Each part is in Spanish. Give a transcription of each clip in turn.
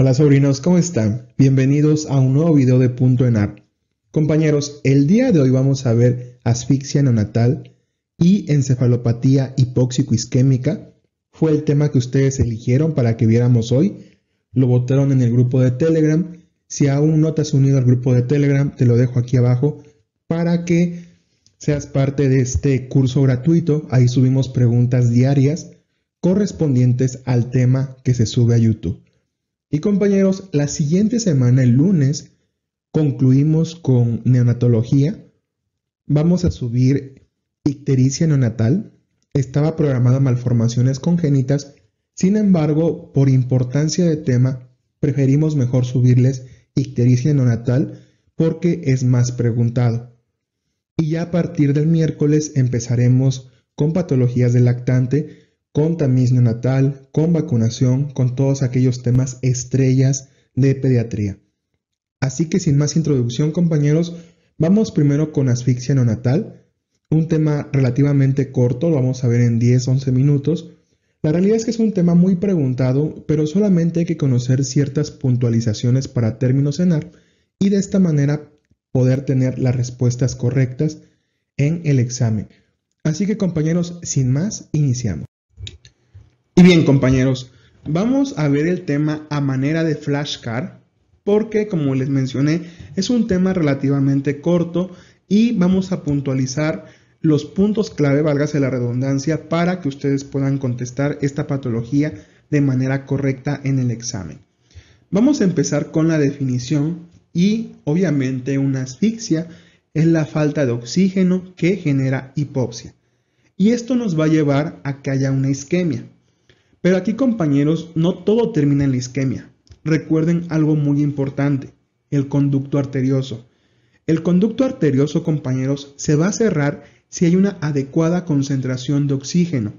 Hola sobrinos, ¿cómo están? Bienvenidos a un nuevo video de Punto Enar. Compañeros, el día de hoy vamos a ver asfixia neonatal y encefalopatía hipóxico-isquémica. Fue el tema que ustedes eligieron para que viéramos hoy. Lo votaron en el grupo de Telegram. Si aún no te has unido al grupo de Telegram, te lo dejo aquí abajo para que seas parte de este curso gratuito. Ahí subimos preguntas diarias correspondientes al tema que se sube a YouTube. Y compañeros, la siguiente semana, el lunes, concluimos con neonatología. Vamos a subir ictericia neonatal. Estaba programada malformaciones congénitas. Sin embargo, por importancia de tema, preferimos mejor subirles ictericia neonatal porque es más preguntado. Y ya a partir del miércoles empezaremos con patologías del lactante, con tamiz neonatal, con vacunación, con todos aquellos temas estrellas de pediatría. Así que sin más introducción, compañeros, vamos primero con asfixia neonatal, un tema relativamente corto, lo vamos a ver en 10-11 minutos. La realidad es que es un tema muy preguntado, pero solamente hay que conocer ciertas puntualizaciones para términos ENAR y de esta manera poder tener las respuestas correctas en el examen. Así que compañeros, sin más, iniciamos. Y bien compañeros, vamos a ver el tema a manera de flashcard porque como les mencioné es un tema relativamente corto y vamos a puntualizar los puntos clave, válgase la redundancia, para que ustedes puedan contestar esta patología de manera correcta en el examen. Vamos a empezar con la definición y obviamente una asfixia es la falta de oxígeno que genera hipoxia. Y esto nos va a llevar a que haya una isquemia. Pero aquí compañeros, no todo termina en la isquemia. Recuerden algo muy importante, el conducto arterioso. El conducto arterioso, compañeros, se va a cerrar si hay una adecuada concentración de oxígeno.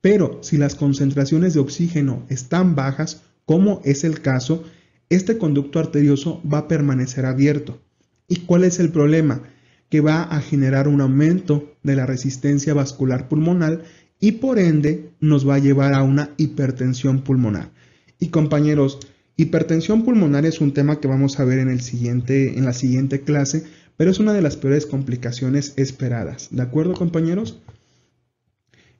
Pero si las concentraciones de oxígeno están bajas, como es el caso, este conducto arterioso va a permanecer abierto. ¿Y cuál es el problema? Que va a generar un aumento de la resistencia vascular pulmonar y por ende nos va a llevar a una hipertensión pulmonar. Y compañeros, hipertensión pulmonar es un tema que vamos a ver en, el siguiente, en la siguiente clase, pero es una de las peores complicaciones esperadas. ¿De acuerdo, compañeros?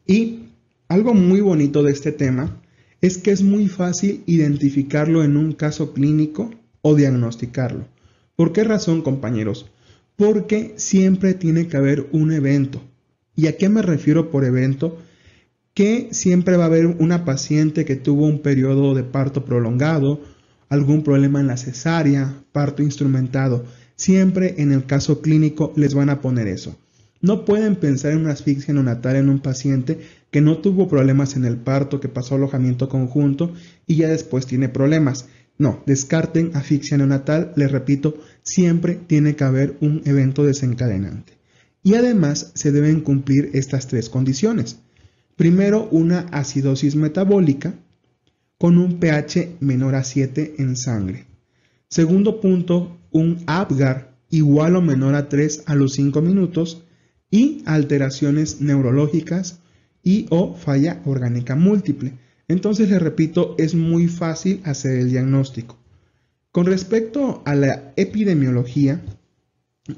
Y algo muy bonito de este tema es que es muy fácil identificarlo en un caso clínico o diagnosticarlo. ¿Por qué razón, compañeros? Porque siempre tiene que haber un evento. ¿Y a qué me refiero por evento? Que siempre va a haber una paciente que tuvo un periodo de parto prolongado, algún problema en la cesárea, parto instrumentado. Siempre en el caso clínico les van a poner eso. No pueden pensar en una asfixia neonatal en un paciente que no tuvo problemas en el parto, que pasó alojamiento conjunto y ya después tiene problemas. No, descarten asfixia neonatal, les repito, siempre tiene que haber un evento desencadenante. Y además se deben cumplir estas tres condiciones. Primero, una acidosis metabólica con un pH menor a 7 en sangre. Segundo punto, un APGAR igual o menor a 3 a los 5 minutos y alteraciones neurológicas y o falla orgánica múltiple. Entonces, les repito, es muy fácil hacer el diagnóstico. Con respecto a la epidemiología,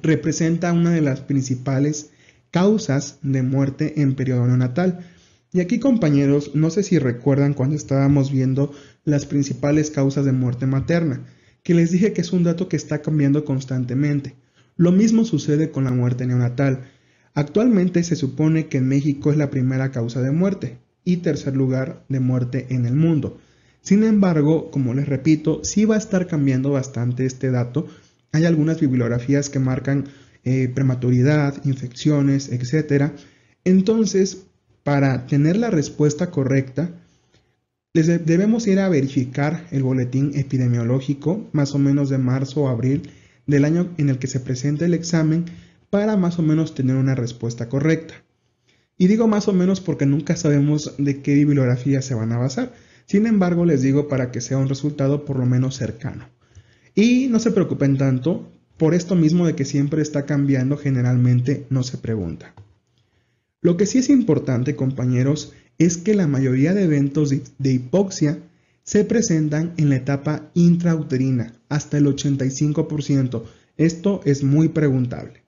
representa una de las principales causas de muerte en periodo neonatal y aquí compañeros, no sé si recuerdan cuando estábamos viendo las principales causas de muerte materna, que les dije que es un dato que está cambiando constantemente. Lo mismo sucede con la muerte neonatal. Actualmente se supone que en México es la primera causa de muerte y tercer lugar de muerte en el mundo. Sin embargo, como les repito, sí va a estar cambiando bastante este dato. Hay algunas bibliografías que marcan eh, prematuridad, infecciones, etc. Entonces, para tener la respuesta correcta, debemos ir a verificar el boletín epidemiológico más o menos de marzo o abril del año en el que se presenta el examen para más o menos tener una respuesta correcta. Y digo más o menos porque nunca sabemos de qué bibliografía se van a basar. Sin embargo, les digo para que sea un resultado por lo menos cercano. Y no se preocupen tanto, por esto mismo de que siempre está cambiando, generalmente no se pregunta. Lo que sí es importante, compañeros, es que la mayoría de eventos de hipoxia se presentan en la etapa intrauterina, hasta el 85%. Esto es muy preguntable.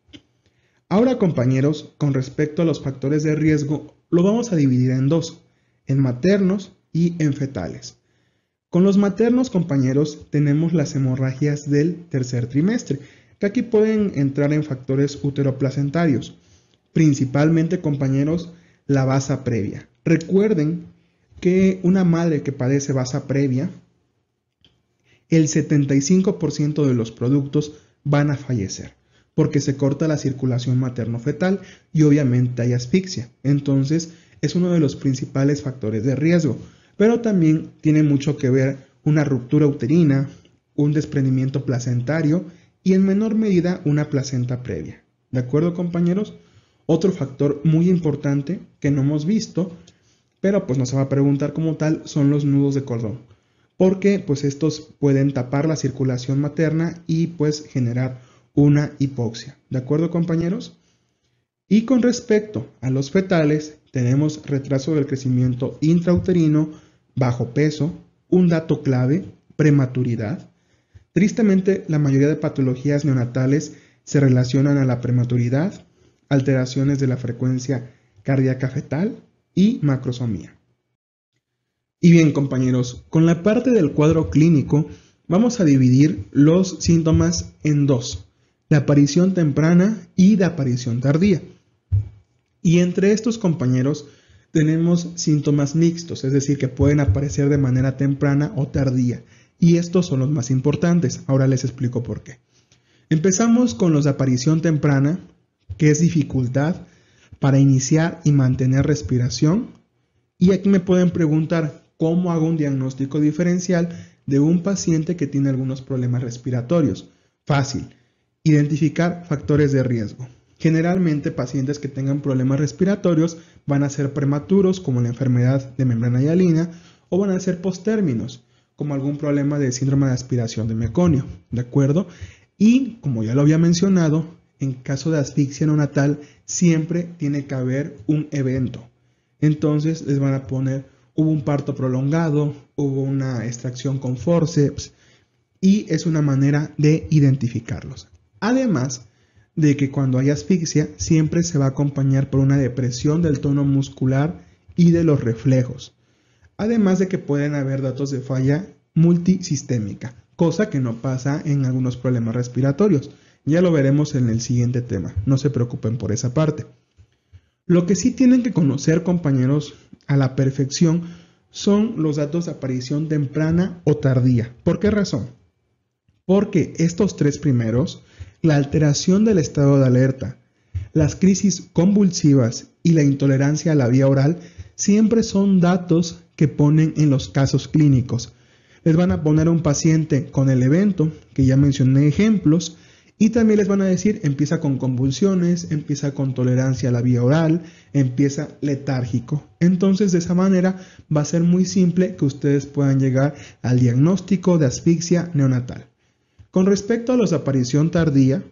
Ahora compañeros, con respecto a los factores de riesgo, lo vamos a dividir en dos, en maternos y en fetales. Con los maternos compañeros tenemos las hemorragias del tercer trimestre, que aquí pueden entrar en factores uteroplacentarios, principalmente compañeros la basa previa. Recuerden que una madre que padece basa previa, el 75% de los productos van a fallecer porque se corta la circulación materno-fetal y obviamente hay asfixia. Entonces es uno de los principales factores de riesgo, pero también tiene mucho que ver una ruptura uterina, un desprendimiento placentario y en menor medida una placenta previa. ¿De acuerdo compañeros? Otro factor muy importante que no hemos visto, pero pues nos va a preguntar como tal, son los nudos de cordón. Porque pues estos pueden tapar la circulación materna y pues generar una hipoxia. ¿De acuerdo compañeros? Y con respecto a los fetales, tenemos retraso del crecimiento intrauterino, bajo peso, un dato clave, prematuridad. Tristemente, la mayoría de patologías neonatales se relacionan a la prematuridad, alteraciones de la frecuencia cardíaca fetal y macrosomía. Y bien compañeros, con la parte del cuadro clínico vamos a dividir los síntomas en dos, de aparición temprana y de aparición tardía. Y entre estos compañeros tenemos síntomas mixtos, es decir, que pueden aparecer de manera temprana o tardía. Y estos son los más importantes. Ahora les explico por qué. Empezamos con los de aparición temprana, que es dificultad para iniciar y mantener respiración. Y aquí me pueden preguntar cómo hago un diagnóstico diferencial de un paciente que tiene algunos problemas respiratorios. Fácil. Identificar factores de riesgo. Generalmente pacientes que tengan problemas respiratorios van a ser prematuros como la enfermedad de membrana hialina o van a ser postérminos como algún problema de síndrome de aspiración de meconio, ¿de acuerdo? Y como ya lo había mencionado, en caso de asfixia neonatal siempre tiene que haber un evento. Entonces les van a poner, hubo un parto prolongado, hubo una extracción con forceps y es una manera de identificarlos. Además de que cuando hay asfixia siempre se va a acompañar por una depresión del tono muscular y de los reflejos. Además de que pueden haber datos de falla multisistémica, cosa que no pasa en algunos problemas respiratorios. Ya lo veremos en el siguiente tema, no se preocupen por esa parte. Lo que sí tienen que conocer, compañeros, a la perfección son los datos de aparición temprana o tardía. ¿Por qué razón? Porque estos tres primeros, la alteración del estado de alerta, las crisis convulsivas y la intolerancia a la vía oral, siempre son datos que ponen en los casos clínicos. Les van a poner a un paciente con el evento, que ya mencioné ejemplos, y también les van a decir, empieza con convulsiones, empieza con tolerancia a la vía oral, empieza letárgico. Entonces, de esa manera va a ser muy simple que ustedes puedan llegar al diagnóstico de asfixia neonatal. Con respecto a los de aparición tardía,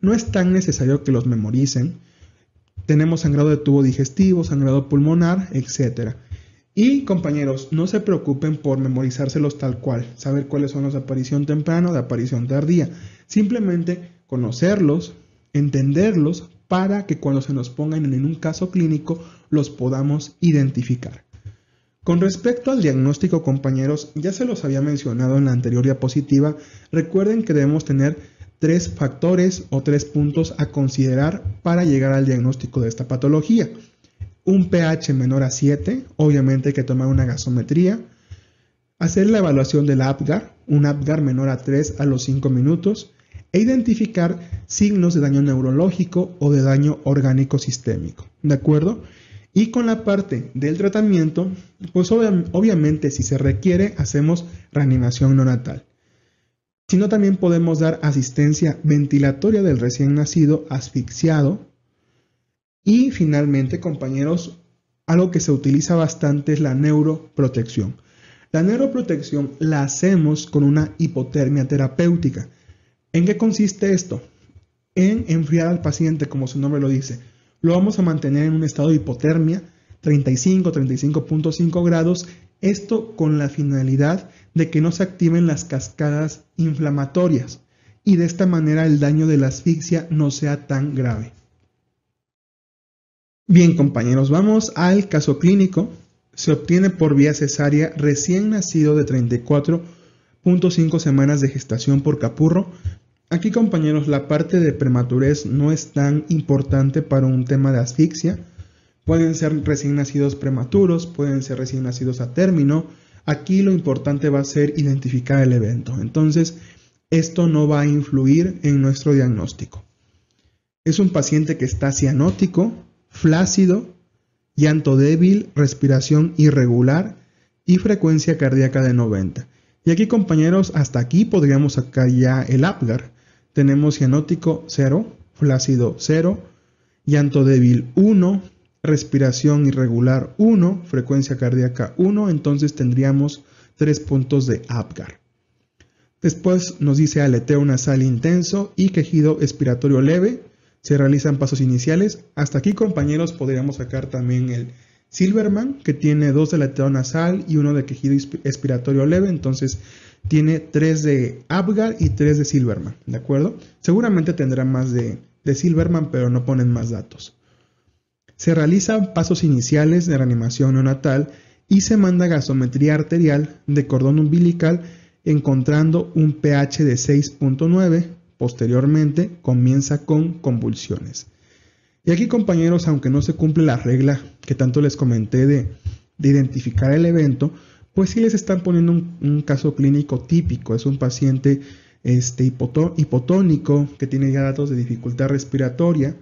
no es tan necesario que los memoricen. Tenemos sangrado de tubo digestivo, sangrado pulmonar, etc. Y compañeros, no se preocupen por memorizárselos tal cual, saber cuáles son los de aparición temprana o de aparición tardía. Simplemente conocerlos, entenderlos, para que cuando se nos pongan en un caso clínico los podamos identificar. Con respecto al diagnóstico, compañeros, ya se los había mencionado en la anterior diapositiva, recuerden que debemos tener tres factores o tres puntos a considerar para llegar al diagnóstico de esta patología. Un pH menor a 7, obviamente hay que tomar una gasometría, hacer la evaluación del APGAR, un APGAR menor a 3 a los 5 minutos, e identificar signos de daño neurológico o de daño orgánico sistémico. ¿De acuerdo? Y con la parte del tratamiento, pues obviamente si se requiere, hacemos reanimación neonatal. Si no, también podemos dar asistencia ventilatoria del recién nacido asfixiado. Y finalmente, compañeros, algo que se utiliza bastante es la neuroprotección. La neuroprotección la hacemos con una hipotermia terapéutica. ¿En qué consiste esto? En enfriar al paciente, como su nombre lo dice. Lo vamos a mantener en un estado de hipotermia, 35, 35.5 grados, Esto con la finalidad de que no se activen las cascadas inflamatorias y de esta manera el daño de la asfixia no sea tan grave. Bien compañeros, vamos al caso clínico. Se obtiene por vía cesárea recién nacido de 34.5 semanas de gestación por capurro. Aquí compañeros, la parte de prematurez no es tan importante para un tema de asfixia. Pueden ser recién nacidos prematuros, pueden ser recién nacidos a término. Aquí lo importante va a ser identificar el evento. Entonces, esto no va a influir en nuestro diagnóstico. Es un paciente que está cianótico, flácido, llanto débil, respiración irregular y frecuencia cardíaca de 90. Y aquí compañeros, hasta aquí podríamos sacar ya el APGAR. Tenemos cianótico 0, flácido 0, llanto débil 1, respiración irregular 1, frecuencia cardíaca 1, entonces tendríamos 3 puntos de APGAR. Después nos dice aleteo nasal intenso y quejido expiratorio leve, se realizan pasos iniciales. Hasta aquí, compañeros, podríamos sacar también el Silverman, que tiene dos de aleteo nasal y uno de quejido expiratorio leve. Entonces, tiene tres de Apgar y tres de Silverman, ¿de acuerdo? Seguramente tendrá más de, de Silverman, pero no ponen más datos. Se realizan pasos iniciales de reanimación neonatal y se manda gasometría arterial de cordón umbilical encontrando un pH de 6.9 Posteriormente comienza con convulsiones. Y aquí compañeros, aunque no se cumple la regla que tanto les comenté de, identificar el evento, pues sí les están poniendo un, caso clínico típico. Es un paciente este, hipotónico que tiene ya datos de dificultad respiratoria,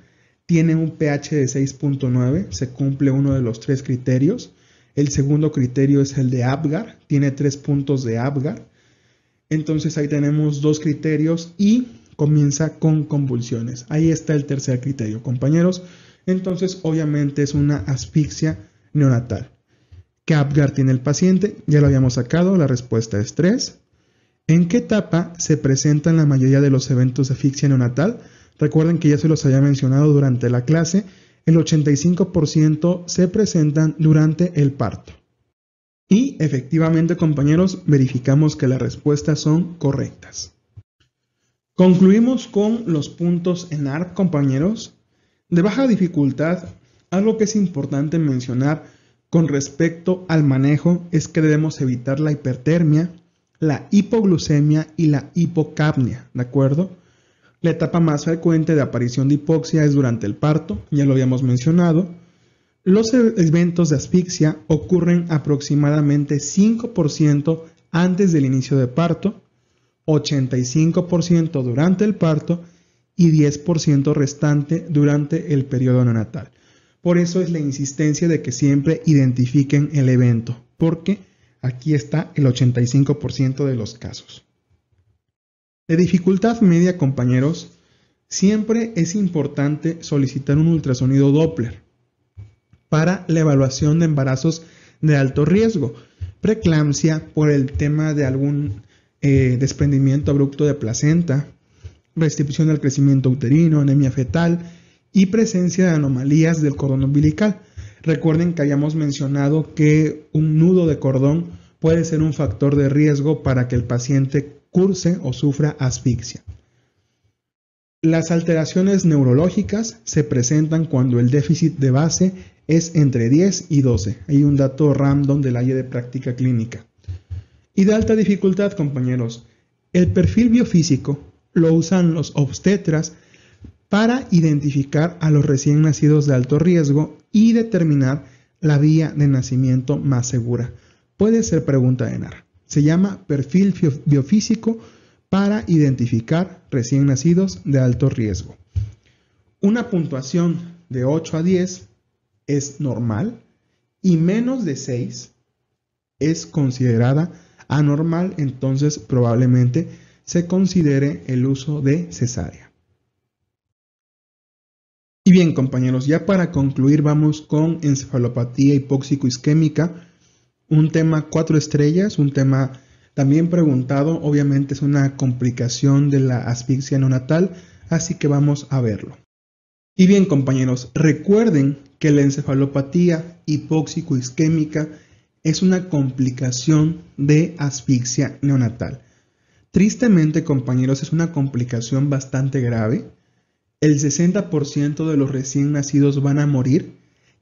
tiene un pH de 6.9, se cumple uno de los tres criterios. El segundo criterio es el de Apgar, tiene tres puntos de Apgar. Entonces ahí tenemos dos criterios y comienza con convulsiones. Ahí está el tercer criterio, compañeros. Entonces, obviamente es una asfixia neonatal. ¿Qué Apgar tiene el paciente? Ya lo habíamos sacado, la respuesta es 3. ¿En qué etapa se presentan la mayoría de los eventos de asfixia neonatal? Recuerden que ya se los había mencionado durante la clase, el 85% se presentan durante el parto. Y efectivamente, compañeros, verificamos que las respuestas son correctas. Concluimos con los puntos en ARP, compañeros. De baja dificultad, algo que es importante mencionar con respecto al manejo es que debemos evitar la hipertermia, la hipoglucemia y la hipocapnia, ¿de acuerdo? La etapa más frecuente de aparición de hipoxia es durante el parto, ya lo habíamos mencionado. Los eventos de asfixia ocurren aproximadamente 5% antes del inicio de parto 85% durante el parto y 10% restante durante el periodo neonatal. Por eso es la insistencia de que siempre identifiquen el evento, porque aquí está el 85% de los casos. De dificultad media, compañeros, siempre es importante solicitar un ultrasonido Doppler para la evaluación de embarazos de alto riesgo, preeclampsia por el tema de algún eh, desprendimiento abrupto de placenta, restricción del crecimiento uterino, anemia fetal y presencia de anomalías del cordón umbilical. Recuerden que habíamos mencionado que un nudo de cordón puede ser un factor de riesgo para que el paciente curse o sufra asfixia. Las alteraciones neurológicas se presentan cuando el déficit de base es entre 10 y 12. Hay un dato random del área de práctica clínica. Y de alta dificultad, compañeros. El perfil biofísico lo usan los obstetras para identificar a los recién nacidos de alto riesgo y determinar la vía de nacimiento más segura. Puede ser pregunta de NAR. Se llama perfil biofísico para identificar recién nacidos de alto riesgo. Una puntuación de 8 a 10 es normal y menos de 6 es considerada anormal, entonces probablemente se considere el uso de cesárea. Y bien, compañeros, ya para concluir vamos con encefalopatía hipóxico-isquémica, un tema cuatro estrellas, un tema también preguntado, obviamente es una complicación de la asfixia neonatal, así que vamos a verlo. Y bien, compañeros, recuerden que la encefalopatía hipóxico-isquémica es una complicación de asfixia neonatal. Tristemente, compañeros, es una complicación bastante grave. El 60% de los recién nacidos van a morir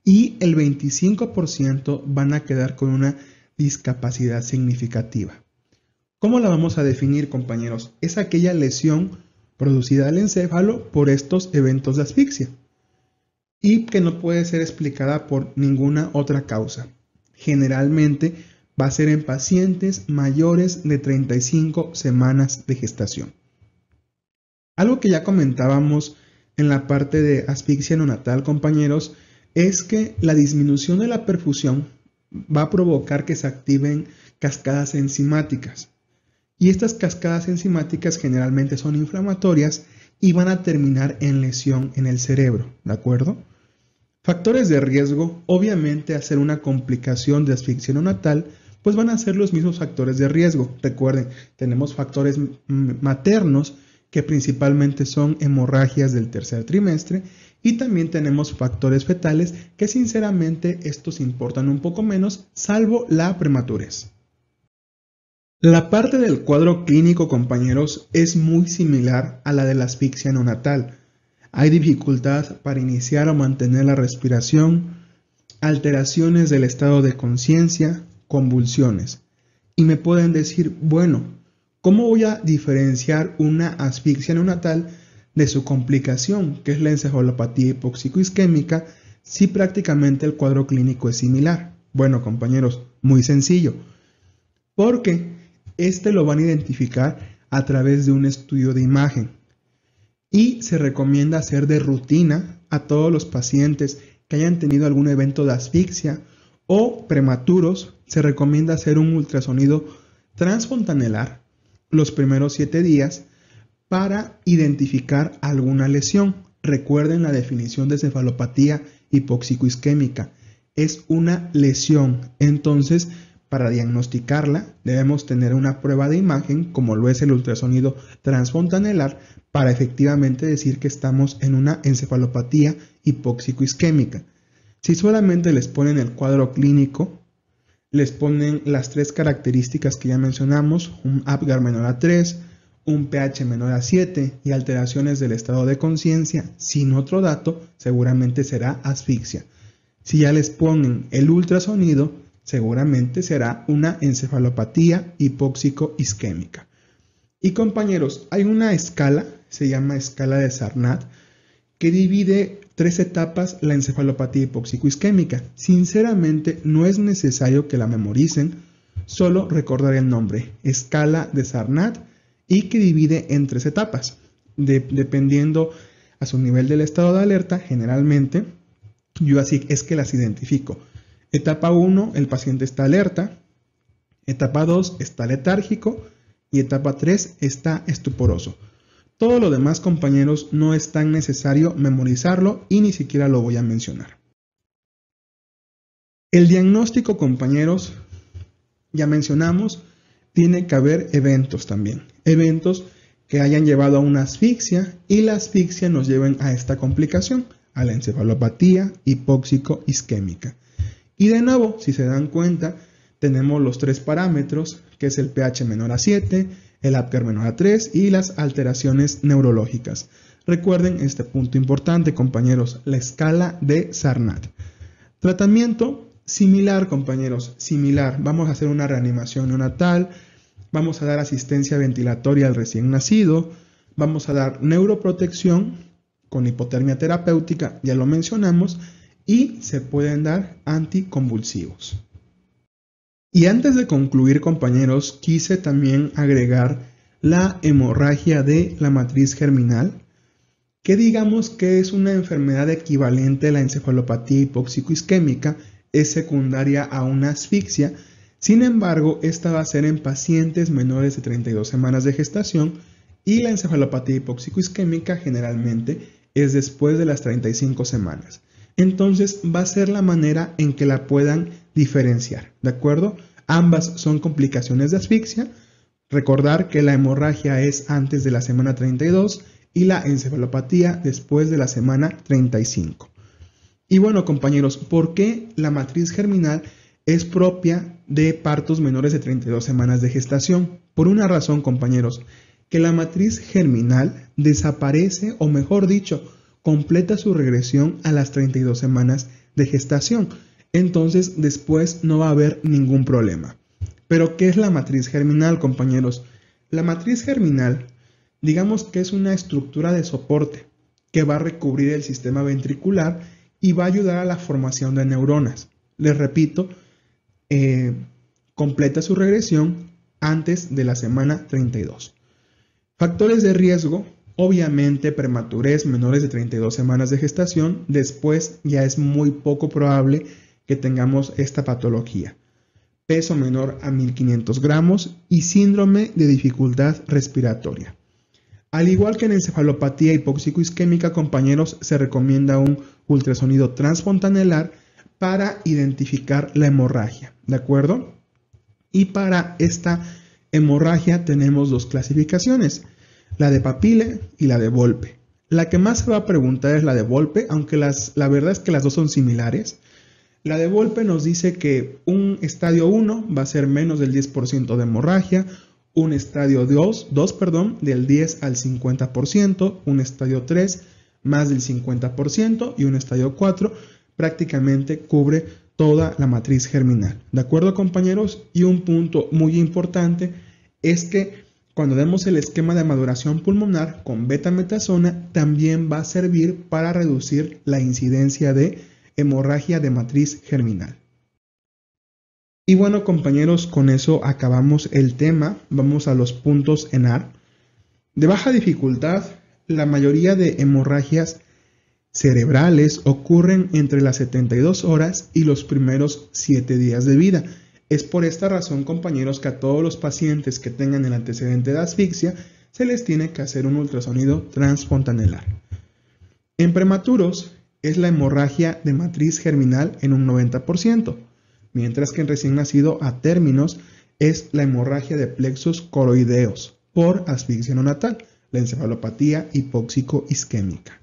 y el 25% van a quedar con una discapacidad significativa. ¿Cómo la vamos a definir, compañeros? Es aquella lesión producida al encéfalo por estos eventos de asfixia y que no puede ser explicada por ninguna otra causa. Generalmente va a ser en pacientes mayores de 35 semanas de gestación. Algo que ya comentábamos en la parte de asfixia neonatal, compañeros, es que la disminución de la perfusión va a provocar que se activen cascadas enzimáticas. Y estas cascadas enzimáticas generalmente son inflamatorias y van a terminar en lesión en el cerebro, ¿de acuerdo? Factores de riesgo, obviamente hacer una complicación de asfixia neonatal, pues van a ser los mismos factores de riesgo. Recuerden, tenemos factores maternos que principalmente son hemorragias del tercer trimestre y también tenemos factores fetales que sinceramente estos importan un poco menos salvo la prematurez. La parte del cuadro clínico, compañeros, es muy similar a la de la asfixia neonatal. Hay dificultad para iniciar o mantener la respiración, alteraciones del estado de conciencia, convulsiones. Y me pueden decir, bueno, ¿cómo voy a diferenciar una asfixia neonatal de su complicación, que es la encefalopatía hipóxico-isquémica, si prácticamente el cuadro clínico es similar? Bueno, compañeros, muy sencillo, porque este lo van a identificar a través de un estudio de imagen y se recomienda hacer de rutina a todos los pacientes que hayan tenido algún evento de asfixia o prematuros, se recomienda hacer un ultrasonido transfontanelar los primeros 7 días para identificar alguna lesión. Recuerden la definición de cefalopatía hipóxico-isquémica. Es una lesión. Entonces, para diagnosticarla, debemos tener una prueba de imagen, como lo es el ultrasonido transfontanelar, para efectivamente decir que estamos en una encefalopatía hipóxico-isquémica. Si solamente les ponen el cuadro clínico, les ponen las tres características que ya mencionamos, un Apgar menor a 3, un pH menor a 7 y alteraciones del estado de conciencia sin otro dato, seguramente será asfixia. Si ya les ponen el ultrasonido, seguramente será una encefalopatía hipóxico-isquémica. Y compañeros, hay una escala, se llama escala de Sarnat, que divide tres etapas la encefalopatía hipóxico-isquémica. Sinceramente, no es necesario que la memoricen, solo recordar el nombre, escala de Sarnat, y que divide en tres etapas, dependiendo a su nivel del estado de alerta, generalmente, yo así es que las identifico. Etapa 1, el paciente está alerta. Etapa 2, está letárgico. Y etapa 3, está estuporoso. Todo lo demás, compañeros, no es tan necesario memorizarlo y ni siquiera lo voy a mencionar. El diagnóstico, compañeros, ya mencionamos, tiene que haber eventos también. Eventos que hayan llevado a una asfixia y la asfixia nos lleven a esta complicación, a la encefalopatía hipóxico-isquémica. Y de nuevo, si se dan cuenta, tenemos los tres parámetros, que es el pH menor a 7, el Apgar menor a 3 y las alteraciones neurológicas. Recuerden este punto importante, compañeros, la escala de Sarnat. Tratamiento similar, compañeros, similar. Vamos a hacer una reanimación neonatal, vamos a dar asistencia ventilatoria al recién nacido, vamos a dar neuroprotección con hipotermia terapéutica, ya lo mencionamos, y se pueden dar anticonvulsivos. Y antes de concluir, compañeros, quise también agregar la hemorragia de la matriz germinal, que digamos que es una enfermedad equivalente a la encefalopatía hipóxico-isquémica, es secundaria a una asfixia, sin embargo, esta va a ser en pacientes menores de 32 semanas de gestación y la encefalopatía hipóxico-isquémica generalmente es después de las 35 semanas. Entonces va a ser la manera en que la puedan diferenciar, ¿de acuerdo? Ambas son complicaciones de asfixia. Recordar que la hemorragia es antes de la semana 32 y la encefalopatía después de la semana 35. Y bueno, compañeros, ¿por qué la matriz germinal es propia de partos menores de 32 semanas de gestación. Por una razón, compañeros, que la matriz germinal desaparece o mejor dicho, completa su regresión a las 32 semanas de gestación. Entonces después no va a haber ningún problema. Pero ¿qué es la matriz germinal, compañeros? La matriz germinal, digamos que es una estructura de soporte que va a recubrir el sistema ventricular y va a ayudar a la formación de neuronas. Les repito, eh, completa su regresión antes de la semana 32. Factores de riesgo, obviamente prematurez menores de 32 semanas de gestación, después ya es muy poco probable que tengamos esta patología. Peso menor a 1500 gramos y síndrome de dificultad respiratoria. Al igual que en encefalopatía hipóxico-isquémica, compañeros, se recomienda un ultrasonido transfontanelar para identificar la hemorragia, ¿de acuerdo? Y para esta hemorragia tenemos dos clasificaciones, la de papile y la de Volpe. La que más se va a preguntar es la de Volpe, aunque las, la verdad es que las dos son similares. La de Volpe nos dice que un estadio 1 va a ser menos del 10% de hemorragia, un estadio 2, 2 perdón, del 10 al 50%, un estadio 3 más del 50% y un estadio 4 prácticamente cubre toda la matriz germinal. ¿De acuerdo compañeros? Y un punto muy importante es que cuando demos el esquema de maduración pulmonar con beta-metasona también va a servir para reducir la incidencia de hemorragia de matriz germinal. Y bueno compañeros, con eso acabamos el tema. Vamos a los puntos en AR. De baja dificultad, la mayoría de hemorragias cerebrales ocurren entre las 72 horas y los primeros 7 días de vida. Es por esta razón, compañeros, que a todos los pacientes que tengan el antecedente de asfixia se les tiene que hacer un ultrasonido transfontanelar. En prematuros es la hemorragia de matriz germinal en un 90% mientras que en recién nacido a términos es la hemorragia de plexos coroideos por asfixia neonatal, la encefalopatía hipóxico-isquémica.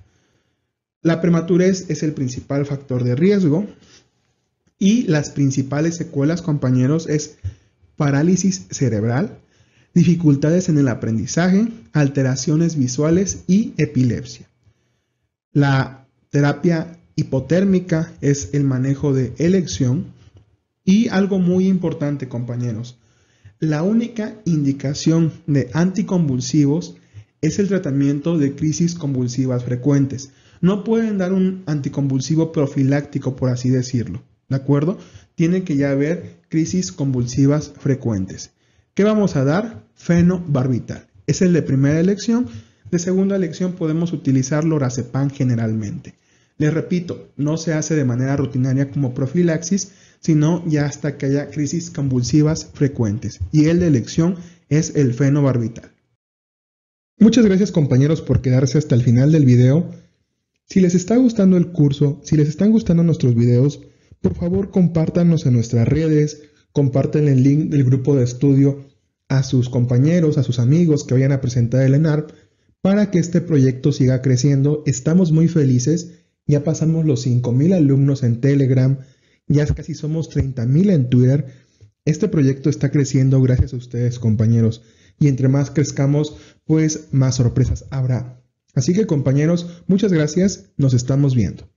La prematurez es el principal factor de riesgo y las principales secuelas, compañeros, es parálisis cerebral, dificultades en el aprendizaje, alteraciones visuales y epilepsia. La terapia hipotérmica es el manejo de elección y algo muy importante, compañeros, la única indicación de anticonvulsivos es el tratamiento de crisis convulsivas frecuentes. No pueden dar un anticonvulsivo profiláctico, por así decirlo, ¿de acuerdo? Tiene que ya haber crisis convulsivas frecuentes. ¿Qué vamos a dar? Fenobarbital. Es el de primera elección. De segunda elección podemos utilizar lorazepam generalmente. Les repito, no se hace de manera rutinaria como profilaxis, sino ya hasta que haya crisis convulsivas frecuentes. Y el de elección es el fenobarbital. Muchas gracias compañeros por quedarse hasta el final del video. Si les está gustando el curso, si les están gustando nuestros videos, por favor compártanos en nuestras redes, compartan el link del grupo de estudio a sus compañeros, a sus amigos que vayan a presentar el ENARP para que este proyecto siga creciendo. Estamos muy felices, ya pasamos los 5.000 alumnos en Telegram, ya casi somos 30.000 en Twitter. Este proyecto está creciendo gracias a ustedes, compañeros. Y entre más crezcamos, pues más sorpresas habrá. Así que, compañeros, muchas gracias. Nos estamos viendo.